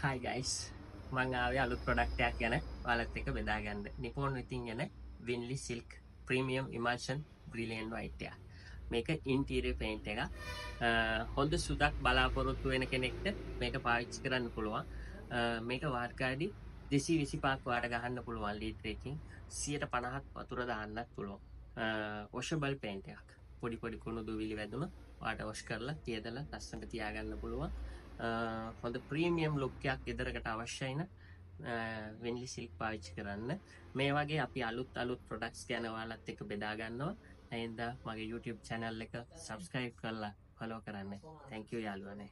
හයි guys මං ආවේ අලුත් ප්‍රොඩක්ටයක් ගැන. ඔයාලත් එක බෙදාගන්න. නිපෝන් විතින් ගැන වින්ලි සිල්ක් ප්‍රීමියම් ඉමර්ෂන් බ්‍රිලියන් වයිටය මේක ඉන්ටීරිය පේන්ට් එක අ, හොඳ සුදක් බලාපොරොත්තු වෙන කෙනෙක්ට මේක පාවිච්චි කරන්න පුළුවන්. අ, මේක වාර්කාඩි දෙසි විසි පාක් වාට ගහන්න පුළුවන් ලීටරේකින් සියට පණහත් වතුර දාන්නත් පුළුවන්. ඔෂබල් පේන්ට එකක්. පොඩි පොඩි කුණු දුවිලි වැදුන වාට ඔෂ් කරලා තියදල ලස්සට තියාගන්න පුළුවන්. අ, හොඳ ප්‍රීමියම් ලොක්කයක් ගෙදරකට අවශ්‍යයින වෙන්ලි සිල්ක් පාවිච්චි කරන්න. මේ වගේ අපි අලුත් අලුත් ප්‍රොඩක්ස් ගැනවාලත් එක බෙදාගන්නවා ඇයින්ද මගේ YouTube චැනල් එක සබස්ක්‍රයිබ් කරලා ෆලෝ කරන්න. තැංකව යාලුවනේ